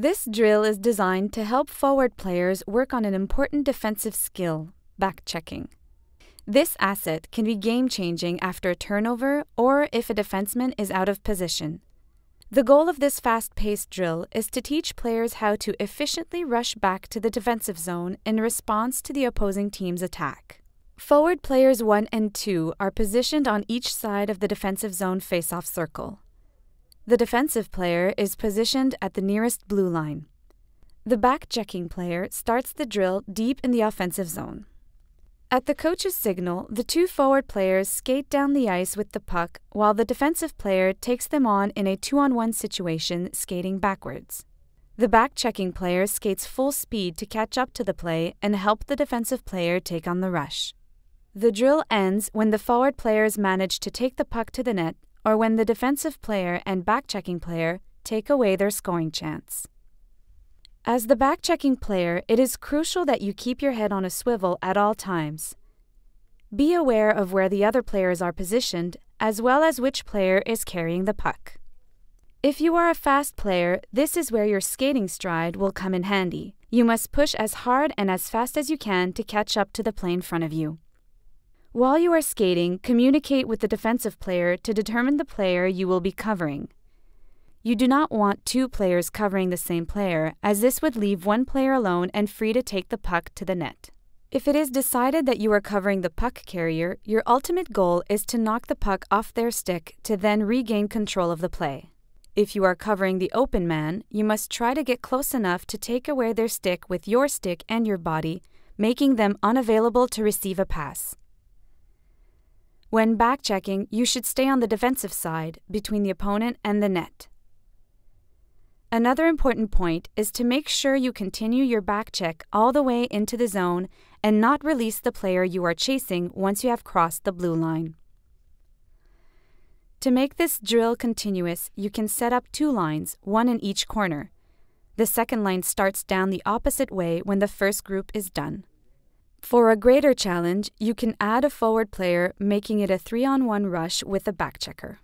This drill is designed to help forward players work on an important defensive skill, back checking. This asset can be game changing after a turnover or if a defenseman is out of position. The goal of this fast paced drill is to teach players how to efficiently rush back to the defensive zone in response to the opposing team's attack. Forward players 1 and 2 are positioned on each side of the defensive zone face-off circle. The defensive player is positioned at the nearest blue line. The back checking player starts the drill deep in the offensive zone. At the coach's signal, the two forward players skate down the ice with the puck while the defensive player takes them on in a two on one situation, skating backwards. The back checking player skates full speed to catch up to the play and help the defensive player take on the rush. The drill ends when the forward players manage to take the puck to the net or when the defensive player and back checking player take away their scoring chance. As the back checking player, it is crucial that you keep your head on a swivel at all times. Be aware of where the other players are positioned, as well as which player is carrying the puck. If you are a fast player, this is where your skating stride will come in handy. You must push as hard and as fast as you can to catch up to the play in front of you. While you are skating, communicate with the defensive player to determine the player you will be covering. You do not want two players covering the same player, as this would leave one player alone and free to take the puck to the net. If it is decided that you are covering the puck carrier, your ultimate goal is to knock the puck off their stick to then regain control of the play. If you are covering the open man, you must try to get close enough to take away their stick with your stick and your body, making them unavailable to receive a pass. When back checking, you should stay on the defensive side, between the opponent and the net. Another important point is to make sure you continue your back check all the way into the zone and not release the player you are chasing once you have crossed the blue line. To make this drill continuous, you can set up two lines, one in each corner. The second line starts down the opposite way when the first group is done. For a greater challenge, you can add a forward player, making it a 3 on 1 rush with a back checker.